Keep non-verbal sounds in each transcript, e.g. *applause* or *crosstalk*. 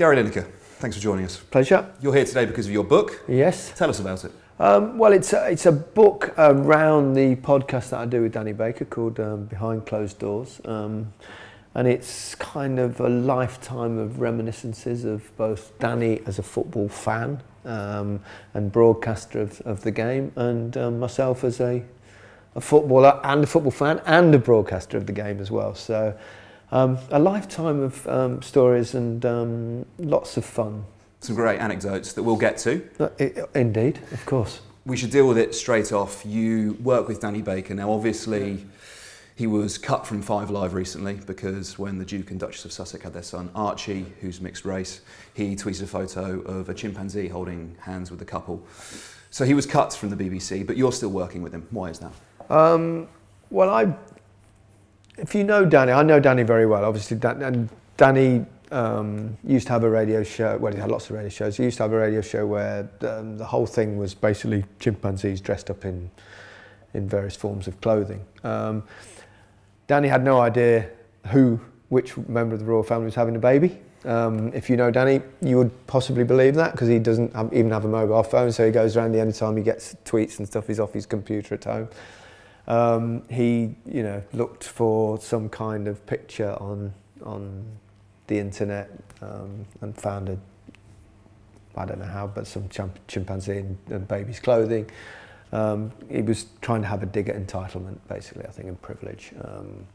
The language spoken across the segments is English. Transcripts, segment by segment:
Gary Lineker, thanks for joining us. Pleasure. You're here today because of your book. Yes. Tell us about it. Um, well, it's a, it's a book around the podcast that I do with Danny Baker called um, Behind Closed Doors. Um, and it's kind of a lifetime of reminiscences of both Danny as a football fan um, and broadcaster of, of the game, and um, myself as a, a footballer and a football fan and a broadcaster of the game as well. So um, a lifetime of um, stories and um, lots of fun. Some great anecdotes that we'll get to. Uh, indeed, of course. We should deal with it straight off. You work with Danny Baker. Now, obviously, he was cut from Five Live recently because when the Duke and Duchess of Sussex had their son, Archie, who's mixed race, he tweeted a photo of a chimpanzee holding hands with a couple. So he was cut from the BBC, but you're still working with him. Why is that? Um, well, I, if you know Danny, I know Danny very well. Obviously, Dan, and Danny um, used to have a radio show. Well, he had lots of radio shows. He used to have a radio show where um, the whole thing was basically chimpanzees dressed up in in various forms of clothing. Um, Danny had no idea who, which member of the royal family was having a baby. Um, if you know Danny, you would possibly believe that because he doesn't have, even have a mobile phone, so he goes around the only time he gets tweets and stuff, he's off his computer at home. Um, he, you know, looked for some kind of picture on on the internet um, and found a, I don't know how, but some chimp chimpanzee in, in baby's clothing. Um, he was trying to have a dig at entitlement, basically, I think, and privilege. Um,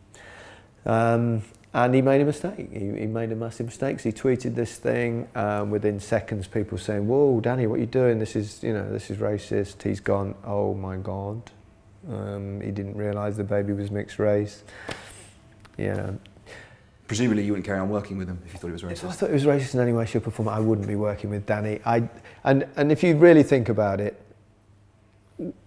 um, and he made a mistake. He, he made a massive mistake. So he tweeted this thing. Um, within seconds, people saying, "Whoa, Danny, what are you doing? This is, you know, this is racist." He's gone. Oh my God. Um, he didn't realise the baby was mixed race. Yeah. Presumably, you wouldn't carry on working with him if you thought he was racist. If I thought he was racist in any way, shape, or form, I wouldn't be working with Danny. I, and and if you really think about it,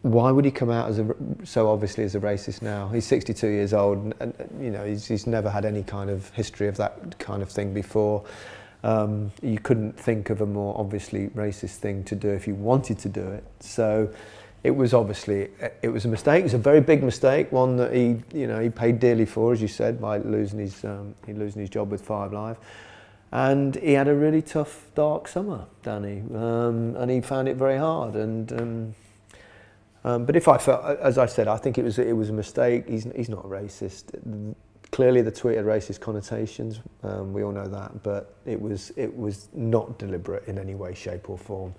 why would he come out as a, so obviously as a racist now? He's 62 years old, and, and you know he's, he's never had any kind of history of that kind of thing before. Um, you couldn't think of a more obviously racist thing to do if you wanted to do it. So it was obviously it was a mistake. It was a very big mistake, one that he you know he paid dearly for, as you said, by losing his um, he losing his job with Five Live. And he had a really tough, dark summer, Danny, um, and he found it very hard. And um, um, but if I felt, as I said, I think it was it was a mistake. He's he's not a racist. Clearly, the tweet had racist connotations. Um, we all know that, but it was it was not deliberate in any way, shape, or form.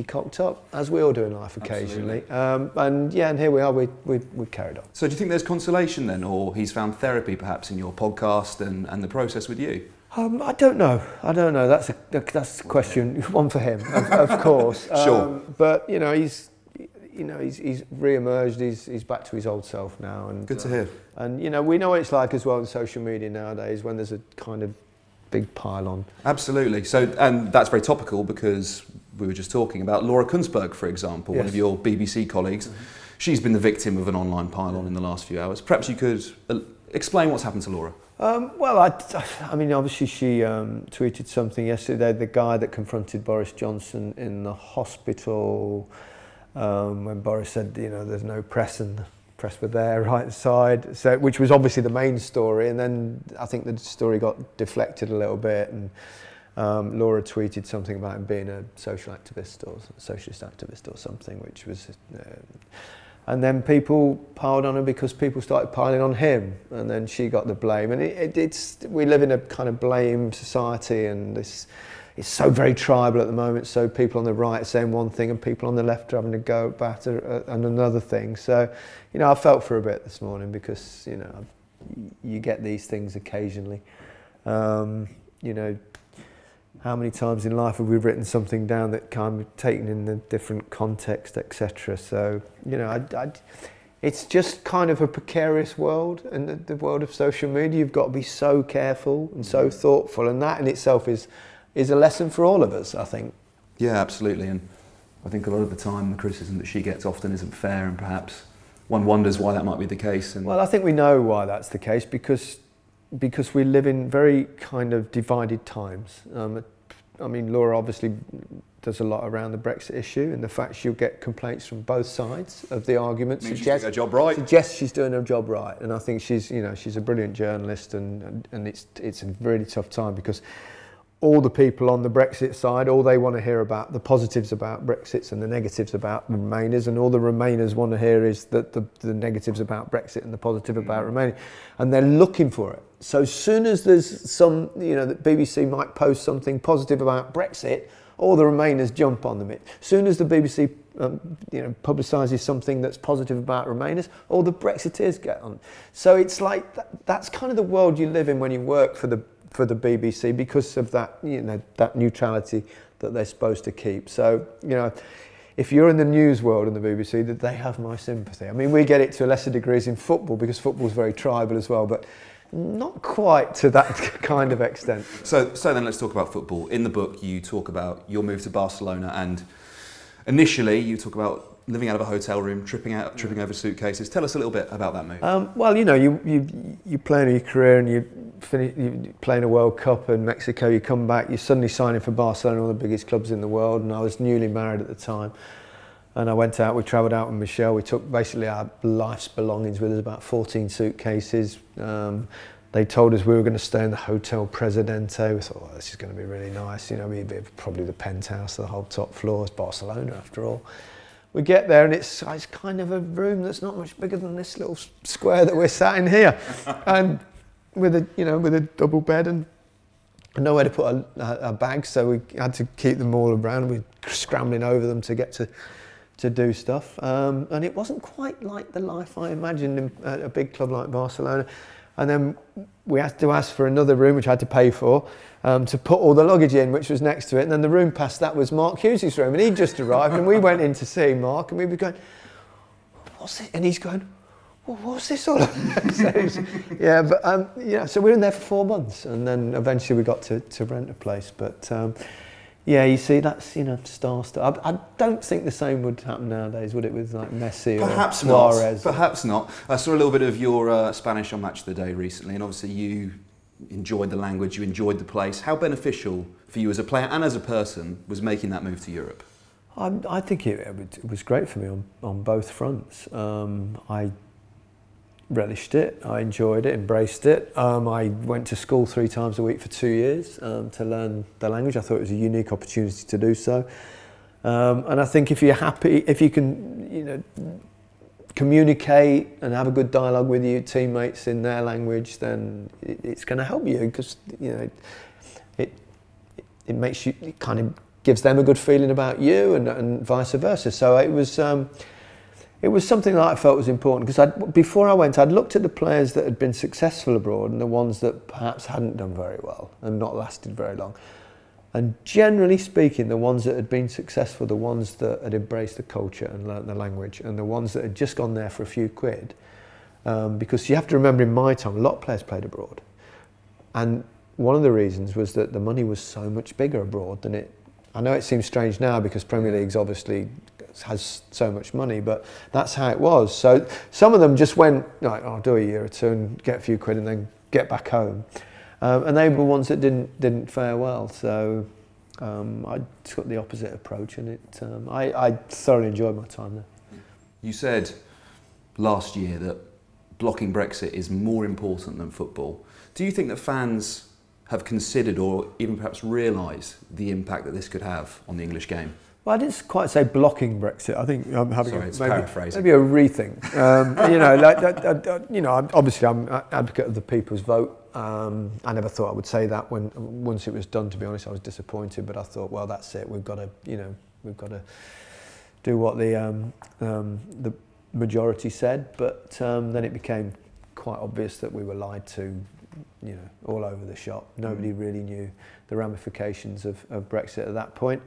He cocked up, as we all do in life occasionally. Um, and yeah, and here we are. We we we carried on. So, do you think there's consolation then, or he's found therapy perhaps in your podcast and and the process with you? Um, I don't know. I don't know. That's a that's a question. *laughs* One for him, of, of course. *laughs* sure. Um, but you know, he's you know, he's, he's re-emerged, he's, he's back to his old self now. And, Good to hear. Uh, and, you know, we know what it's like as well in social media nowadays when there's a kind of big pile on. Absolutely. So, and that's very topical because we were just talking about Laura Kuenssberg, for example, yes. one of your BBC colleagues. Mm-hmm. She's been the victim of an online pile-on in the last few hours. Perhaps you could uh, explain what's happened to Laura. Um, well, I, I mean, obviously she um, tweeted something yesterday. The guy that confronted Boris Johnson in the hospital um, when Boris said, you know, there's no press and the press were there *laughs* right side, so, which was obviously the main story. And then I think the story got deflected a little bit and um, Laura tweeted something about being a social activist or socialist activist or something, which was... Uh, and then people piled on her because people started piling on him and then she got the blame and it, it, it's we live in a kind of blame society and this it's so very tribal at the moment. So people on the right are saying one thing and people on the left are having to go about and another thing. So, you know, I felt for a bit this morning because, you know, you get these things occasionally. Um, you know, how many times in life have we written something down that kind of taken in a different context, etc. So, you know, I, I, it's just kind of a precarious world and the, the world of social media. You've got to be so careful and so mm. thoughtful, and that in itself is is a lesson for all of us, I think. Yeah, absolutely. And I think a lot of the time the criticism that she gets often isn't fair and perhaps one wonders why that might be the case. And well, I think we know why that's the case because because we live in very kind of divided times. Um, I mean, Laura obviously does a lot around the Brexit issue and the fact she'll get complaints from both sides of the argument. Means suggests, she's doing her job right. Suggests she's doing her job right, and I think she's, you know, she's a brilliant journalist, and and, and it's it's a really tough time because all the people on the Brexit side, all they want to hear about the positives about Brexit and the negatives about Remainers, and all the Remainers want to hear is that the, the negatives about Brexit and the positive about Remaining, and they're looking for it. So as soon as there's some, you know, that BBC might post something positive about Brexit, all the Remainers jump on them. As soon as the BBC um, you know, publicises something that's positive about Remainers, all the Brexiteers get on. So it's like that, that's kind of the world you live in when you work for the for the BBC because of that you know that neutrality that they're supposed to keep. So you know. If you're in the news world in the BBC, that they have my sympathy. I mean, we get it to a lesser degrees in football because football's very tribal as well, but not quite to that *laughs* kind of extent. So, so then let's talk about football. In the book, you talk about your move to Barcelona, and initially you talk about living out of a hotel room, tripping out, tripping over suitcases. Tell us a little bit about that move. Um, well, you know, you you you play in your career and you finish you play in a World Cup in Mexico. You come back, you're suddenly signing for Barcelona, one of the biggest clubs in the world. And I was newly married at the time. And I went out, we travelled out with Michelle. We took basically our life's belongings with us, about 14 suitcases. Um, they told us we were going to stay in the Hotel Presidente. We thought, well, this is going to be really nice. You know, we probably the penthouse, the whole top floor. It's Barcelona after all. We get there and it's, it's kind of a room that's not much bigger than this little square that we're sat in here. *laughs* and with a, you know, with a double bed and nowhere to put our, our bags, so we had to keep them all around. We were scrambling over them to get to to do stuff. Um, and it wasn't quite like the life I imagined in a big club like Barcelona. And then we had to ask for another room, which I had to pay for, um, to put all the luggage in, which was next to it. And then the room past that was Mark Hughes' room. And he'd just arrived, and we went in to see Mark, and we were going, What's it? And he's going, well, what's this all about? *laughs* so, yeah, but um, yeah, so we were in there for four months, and then eventually we got to, to rent a place. But um, yeah, you see, that's you know star stuff. I, I, don't think the same would happen nowadays, would it, with like Messi Perhaps or Suarez? Not. Perhaps not. I saw a little bit of your uh, Spanish on Match of the Day recently, and obviously you enjoyed the language, you enjoyed the place. How beneficial for you as a player and as a person was making that move to Europe? I, I think it, it, was great for me on, on both fronts. Um, I relished it. I enjoyed it, embraced it. Um, I went to school three times a week for two years um, to learn the language. I thought it was a unique opportunity to do so. Um, and I think if you're happy, if you can, you know, communicate and have a good dialogue with your teammates in their language, then it, it's going to help you because you know it it makes you it kind of gives them a good feeling about you and, and vice versa. So it was. Um, it was something that I felt was important because before I went, I'd looked at the players that had been successful abroad and the ones that perhaps hadn't done very well and not lasted very long. And generally speaking, the ones that had been successful, the ones that had embraced the culture and learnt the language, and the ones that had just gone there for a few quid, um, because you have to remember in my time, a lot of players played abroad. And one of the reasons was that the money was so much bigger abroad than it. I know it seems strange now because Premier League's obviously has so much money, but that's how it was. So some of them just went, like, I'll do a year or two and get a few quid and then get back home. Um, and they were ones that didn't didn't fare well. So um, I took the opposite approach, and it um, I, I thoroughly enjoyed my time there. You said last year that blocking Brexit is more important than football. Do you think that fans have considered or even perhaps realised the impact that this could have on the English game? Well, I didn't quite say blocking Brexit. I think I'm having Sorry, a, it's maybe, paraphrasing. maybe a rethink. Um, you know, like, I, I, you know, obviously I'm an advocate of the people's vote. Um, I never thought I would say that when once it was done. To be honest, I was disappointed, but I thought, well, that's it. We've got to, you know, we've got to do what the um, um, the majority said. But um, then it became quite obvious that we were lied to, you know, all over the shop. Nobody really knew the ramifications of, of Brexit at that point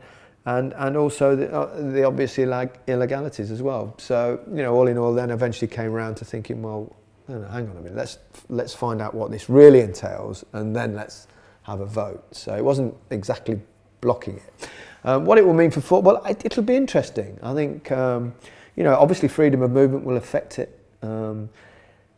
and and also the, uh, the obvious illegalities as well. So you know, all in all, then eventually came around to thinking, well, no, hang on a minute, let's let's find out what this really entails, and then let's have a vote. So it wasn't exactly blocking it. Um, what it will mean for football, it, it'll be interesting. I think um, you know, obviously, freedom of movement will affect it. Um,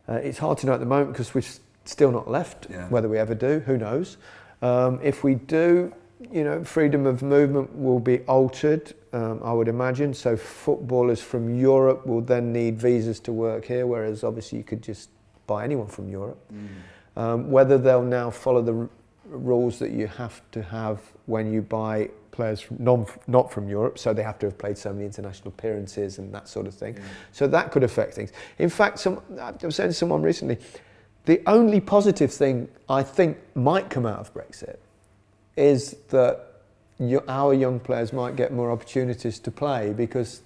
uh, it's hard to know at the moment because we've still not left. Yeah. Whether we ever do, who knows? Um, if we do, you know, freedom of movement will be altered, um, I would imagine. So footballers from Europe will then need visas to work here, whereas obviously you could just buy anyone from Europe. Mm. Um, whether they'll now follow the rules that you have to have when you buy players from non, not from Europe, so they have to have played so many international appearances and that sort of thing. Yeah. So that could affect things. In fact, some, I was saying to someone recently, the only positive thing I think might come out of Brexit is that our young players might get more opportunities to play because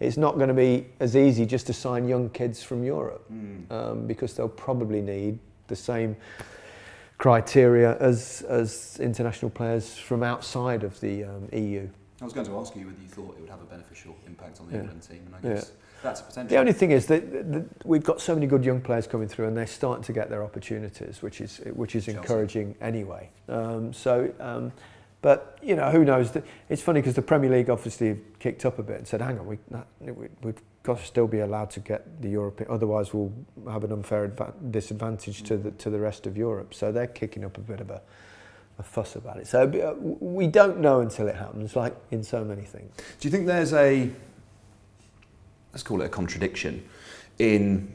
it's not going to be as easy just to sign young kids from Europe mm. um, because they'll probably need the same criteria as, as international players from outside of the um, EU. I was going to ask you whether you thought it would have a beneficial impact on the yeah. England team, and I guess yeah. That's a potential. The only thing is that, that, we've got so many good young players coming through, and they're starting to get their opportunities, which is which is Chelsea. encouraging anyway. Um, so. Um, but you know, who knows? It's funny because the Premier League obviously kicked up a bit and said, "Hang on, we, we've got to still be allowed to get the European. Otherwise, we'll have an unfair disadvantage to the to the rest of Europe." So they're kicking up a bit of a, a fuss about it. So uh, we don't know until it happens, like in so many things. Do you think there's a let's call it a contradiction in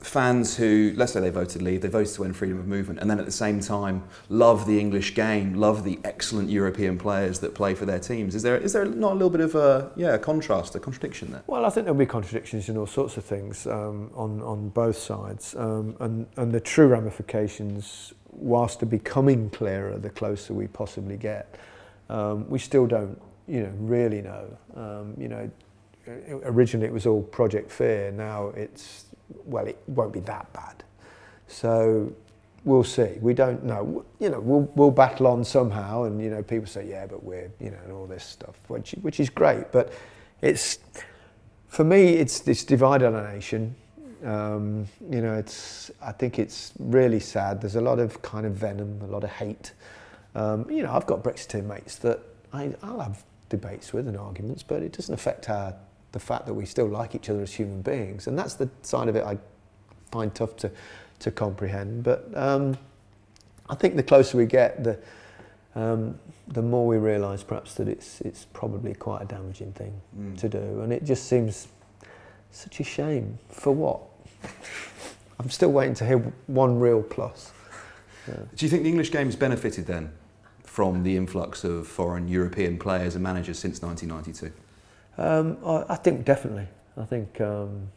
fans who, let's say they voted Leave, they voted to end freedom of movement, and then at the same time love the English game, love the excellent European players that play for their teams. Is there is there not a little bit of a yeah a contrast, a contradiction there? Well, I think there'll be contradictions in all sorts of things um, on on both sides, um, and and the true ramifications, whilst are becoming clearer the closer we possibly get, um, we still don't you know really know. Um, you know, originally it was all Project Fear. Now it's well, it won't be that bad. So we'll see. We don't know. You know, we'll, we'll battle on somehow, and you know, people say, yeah, but we're, you know, and all this stuff, which, which is great. But it's, for me, it's this divided a nation. Um, you know, it's. I think it's really sad. There's a lot of kind of venom, a lot of hate. Um, you know, I've got Brexiteer mates that I, I'll have debates with and arguments, but it doesn't affect our the fact that we still like each other as human beings. And that's the side of it I find tough to, to comprehend. But um, I think the closer we get, the, um, the more we realise perhaps that it's, it's probably quite a damaging thing mm. to do. And it just seems such a shame. For what? I'm still waiting to hear one real plus. Yeah. Do you think the English game has benefited then from the influx of foreign European players and managers since 1992? Um, I, I, think definitely. I think um,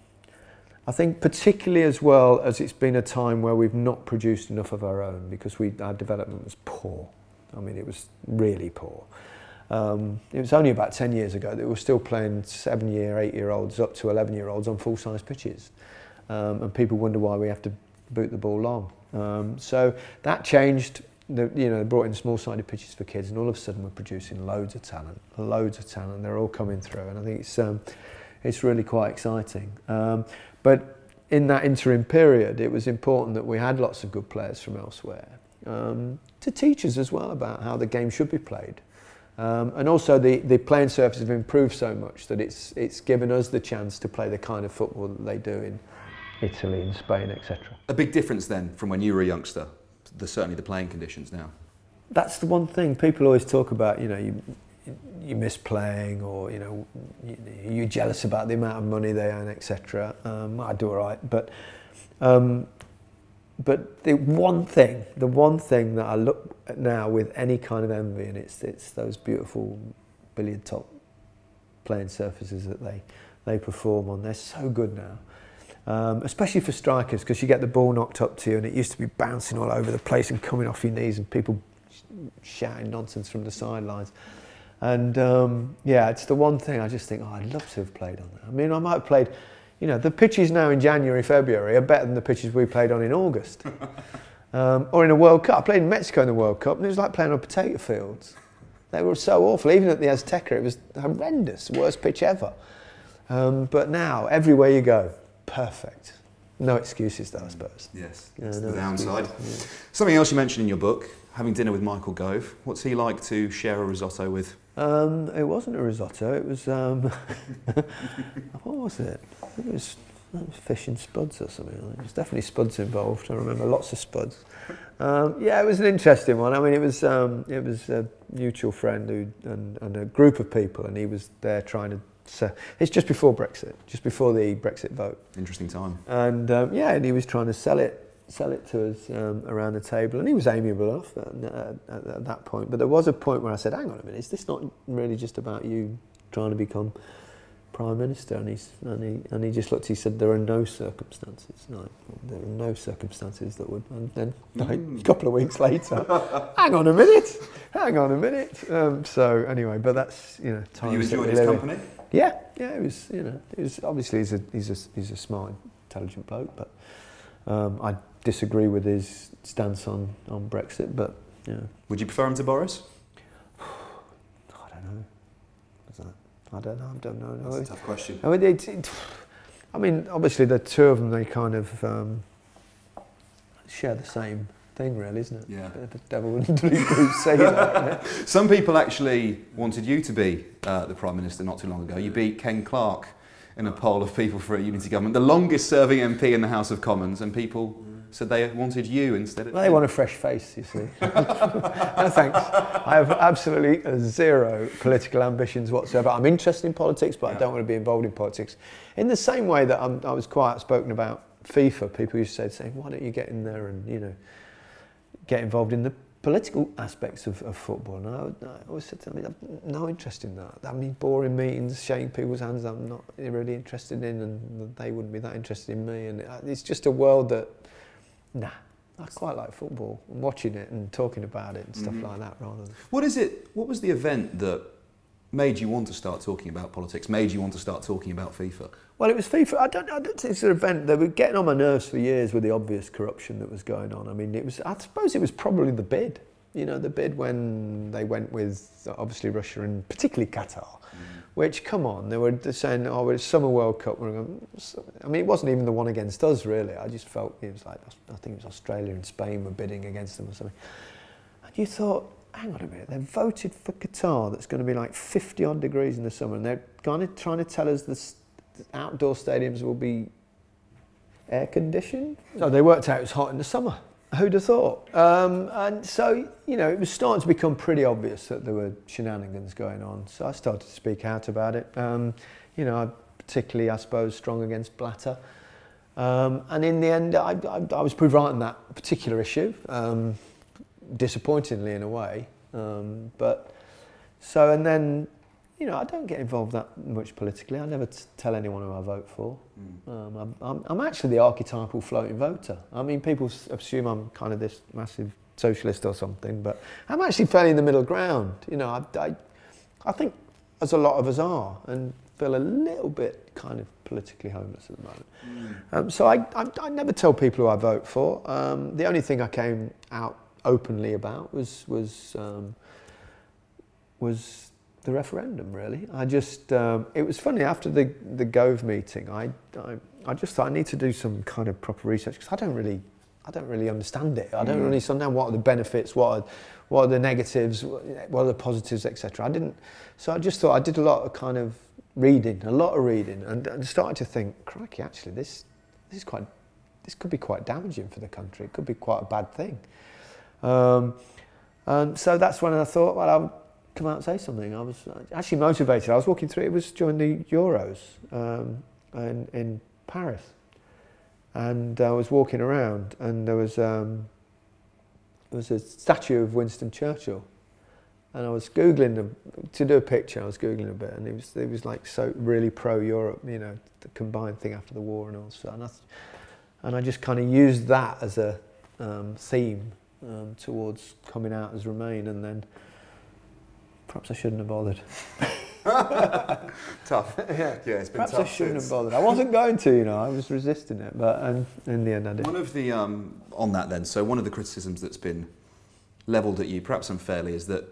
I think particularly as well as it's been a time where we've not produced enough of our own because we our development was poor. I mean, it was really poor. Um, it was only about 10 years ago that we were still playing seven year, eight year olds up to 11 year olds on full size pitches. Um, and people wonder why we have to boot the ball long. Um, so that changed the, you know, brought in small-sided pitches for kids, and all of a sudden we're producing loads of talent, loads of talent. They're all coming through, and I think it's um, it's really quite exciting. Um, but in that interim period, it was important that we had lots of good players from elsewhere um, to teach us as well about how the game should be played. Um, and also the, the playing surface have improved so much that it's, it's given us the chance to play the kind of football that they do in Italy and Spain, etc. A big difference then from when you were a youngster the, certainly the playing conditions now. That's the one thing people always talk about. You know, you you miss playing, or you know, you, are jealous about the amount of money they earn, etc. Um, I do all right, but um, but the one thing, the one thing that I look at now with any kind of envy, and it's it's those beautiful billiard top playing surfaces that they they perform on. They're so good now um, especially for strikers because you get the ball knocked up to you and it used to be bouncing all over the place and coming off your knees and people shouting nonsense from the sidelines. And um, yeah, it's the one thing I just think, oh, I'd love to have played on that. I mean, I might have played, you know, the pitches now in January, February are better than the pitches we played on in August. *laughs* um, or in a World Cup. I played in Mexico in the World Cup and it was like playing on potato fields. They were so awful. Even at the Azteca, it was horrendous, worst pitch ever. Um, but now, everywhere you go, perfect. No excuses, though, I suppose. Yes, that's no the downside. Yeah. Something else you mentioned in your book, having dinner with Michael Gove. What's he like to share a risotto with? Um, it wasn't a risotto. It was um, *laughs* what was it? It was, it was fish and spuds or something. There was definitely spuds involved. I remember lots of spuds. Um, yeah, it was an interesting one. I mean, it was um, it was a mutual friend who and, and a group of people, and he was there trying to so it's just before Brexit, just before the Brexit vote. Interesting time. And um, yeah, and he was trying to sell it sell it to us um, around the table, and he was amiable enough at, at, at that point. But there was a point where I said, "Hang on a minute, is this not really just about you trying to become prime minister?" And, he's, and he and he just looked. He said, "There are no circumstances. No, there are no circumstances that would." And then like, a couple of weeks later, *laughs* hang on a minute, hang on a minute. Um, so anyway, but that's you know, Time You enjoyed his company? Yeah, yeah, it was, you know, it was obviously he's a he's a he's a smart, intelligent bloke, but um, I disagree with his stance on on Brexit. But yeah, Would you prefer him to Boris? *sighs* I don't know. I don't know. I don't know. That's a tough question. I mean, it, it, I mean, obviously the two of them they kind of um, share the same thing, really, isn't it? Yeah. A devil Blue *laughs* Crusade. that? *laughs* Some people actually wanted you to be uh, the Prime Minister not too long ago. You beat Ken Clarke in a poll of people for a unity government, the longest serving MP in the House of Commons, and people said they wanted you instead of Well, they want a fresh face, you see. *laughs* no thanks. I have absolutely zero political ambitions whatsoever. I'm interested in politics, but I don't want to be involved in politics. In the same way that I'm, I was quite outspoken about FIFA, people used to say, why don't you get in there and, you know, get involved in the political aspects of, of football? And I, I always said to them, I mean, I've no interest in that. I mean, boring meetings, shaking people's hands, I'm not really interested in, and they wouldn't be that interested in me. And uh, it's just a world that, nah, I quite like football and watching it and talking about it and stuff Mhm. like that rather than. What is it? What was the event that made you want to start talking about politics? Made you want to start talking about FIFA? Well, it was FIFA. I don't, I don't it's an event that were getting on my nerves for years with the obvious corruption that was going on. I mean, it was. I suppose it was probably the bid. You know, the bid when they went with obviously Russia and particularly Qatar. Mm. Which, come on, they were saying, oh, it's Summer World Cup. I mean, it wasn't even the one against us, really. I just felt it was like, I think it was Australia and Spain were bidding against them or something. And you thought, hang on a minute, they've voted for Qatar that's going to be like 50 odd degrees in the summer, and they're kind of trying to tell us the outdoor stadiums will be air conditioned. So they worked out it was hot in the summer. Who'd have thought? Um, and so, you know, it was starting to become pretty obvious that there were shenanigans going on. So I started to speak out about it. Um, you know, I particularly, I suppose, strong against Blatter. Um, and in the end, I, I, I was proved right on that particular issue, um, disappointingly in a way. Um, but so, and then, you know, I don't get involved that much politically. I never t- tell anyone who I vote for. Um, I'm, I'm, I'm actually the archetypal floating voter. I mean, people s- assume I'm kind of this massive socialist or something, but I'm actually fairly in the middle ground. You know, I, I, I think, as a lot of us are, and feel a little bit kind of politically homeless at the moment. Um, so I, I, I never tell people who I vote for. Um, the only thing I came out openly about was was um, was the referendum. Really, I just um, it was funny after the the Gove meeting. I, I I just thought I need to do some kind of proper research because I don't really I don't really understand it. I don't Mm. really understand what are the benefits, what are, what are the negatives, what are the positives, etc. I didn't. So I just thought I did a lot of kind of reading, a lot of reading, and, and started to think, crikey, actually, this this is quite this could be quite damaging for the country. It could be quite a bad thing. Um, and so that's when I thought, well, I'll come out and say something. I was actually motivated. I was walking through. It was during the Euros um, in, in Paris, and I was walking around, and there was um, there was a statue of Winston Churchill, and I was googling them to do a picture. I was googling a bit, and it was it was like so really pro Europe, you know, the combined thing after the war and all. So and I, and I just kind of used that as a um, theme um, towards coming out as Remain, and then perhaps I shouldn't have bothered. *laughs* Tough. *laughs* yeah. Yeah, it's been Perhaps I shouldn't since. have bothered. I wasn't going to, you know. I was resisting it, but and in the end, I did. One of the um, on that then. So one of the criticisms that's been levelled at you, perhaps unfairly, is that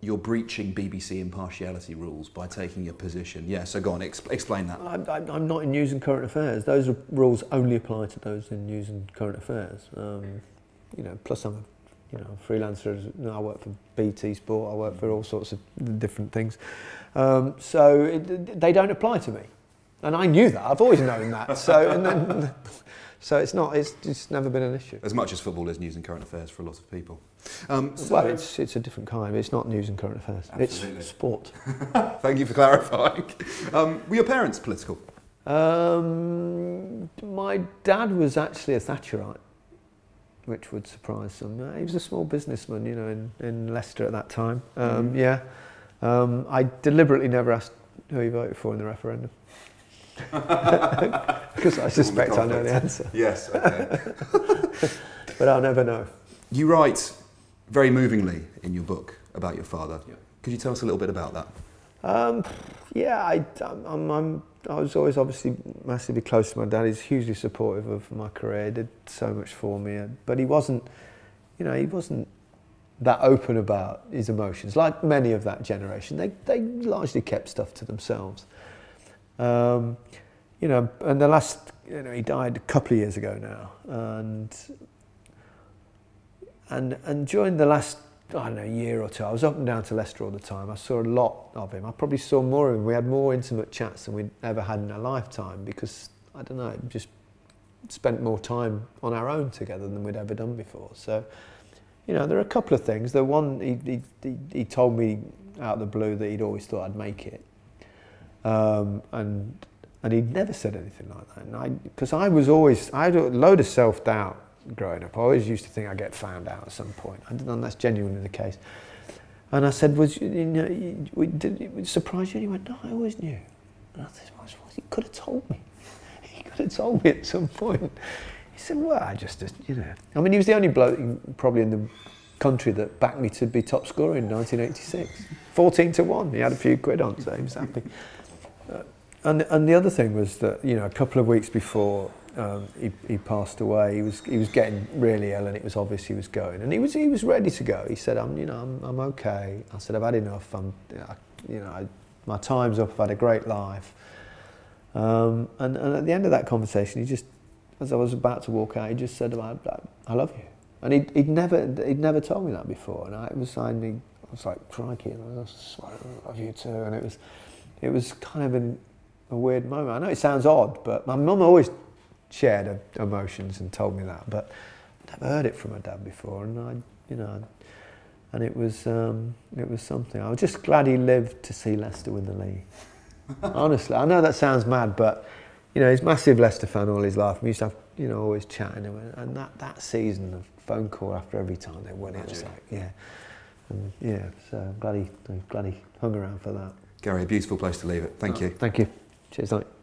you're breaching BBC impartiality rules by taking a position. Yeah. So go on, ex- explain that. I'm, I'm I'm not in news and current affairs. Those are- rules only apply to those in news and current affairs. Um, you know, plus I'm a you know freelancer. you know, I work for BT Sport. I work for all sorts of different things. Um, so it, they don't apply to me, and I knew that. I've always known that. So *laughs* and then, so it's not. It's just never been an issue. As much as football is news and current affairs for a lot of people. Um, so well, it's it's a different kind. It's not news and current affairs. Absolutely. It's sport. *laughs* thank you for clarifying. Um, were your parents political? Um, my dad was actually a Thatcherite. Which would surprise some. Uh, he was a small businessman, you know, in, in Leicester at that time. Um, mm. Yeah. Um, I deliberately never asked who he voted for in the referendum. *laughs* *laughs* Because I suspect I know the answer. Yes, okay. *laughs* but I'll never know. You write very movingly in your book about your father. Yeah. Could you tell us a little bit about that? Um, yeah, I, I'm, I'm, i was always obviously massively close to my dad. He's hugely supportive of my career. He did so much for me, but he wasn't, you know, he wasn't that open about his emotions. Like many of that generation, they, they largely kept stuff to themselves. Um, you know, and the last, you know, he died a couple of years ago now, and and and during the last I don't know year or two, I was up and down to Leicester all the time. I saw a lot of him. I probably saw more of him. We had more intimate chats than we'd ever had in a lifetime because I don't know, just spent more time on our own together than we'd ever done before. So, you know, there are a couple of things. The one he he, he told me out of the blue that he'd always thought I'd make it, um, and and he'd never said anything like that. And I because I was always I had a load of self doubt growing up. I always used to think I'd get found out at some point. I don't know that's genuinely the case. And I said, was you know, did it surprise you? And he went, no, I always knew. And I said, well, he could have told me. *laughs* He could have told me at some point. He said, well, I just, you know. I mean, he was the only bloke probably in the country that backed me to be top scorer in 1986. 14 to 1. He had a few quid on, so he was happy. Uh, and, and the other thing was that, you know, a couple of weeks before um, he, he passed away. He was he was getting really ill, and it was obvious he was going. And he was he was ready to go. He said, "I'm you know I'm, I'm okay." I said, "I've had enough. I'm you know I, my time's up. I've had a great life." Um, and, and at the end of that conversation, he just, as I was about to walk out, he just said, "I, I love you." And he'd, he'd never he'd never told me that before, and I, it was I. I was like, "Crikey!" And I was, "I love you too." And it was it was kind of an, a weird moment. I know it sounds odd, but my mum always shared emotions and told me that, but I'd never heard it from my dad before, and I, you know, and it was um, it was something. I was just glad he lived to see Leicester win the league. *laughs* Honestly, I know that sounds mad, but you know, he's a massive Leicester fan all his life. We used to have, you know, always chatting, and that that season of phone call after every time they won, it was like, yeah, and yeah. So I'm glad he, I'm glad he hung around for that. Gary, a beautiful place to leave it. Thank oh, you. Thank you. Cheers, mate.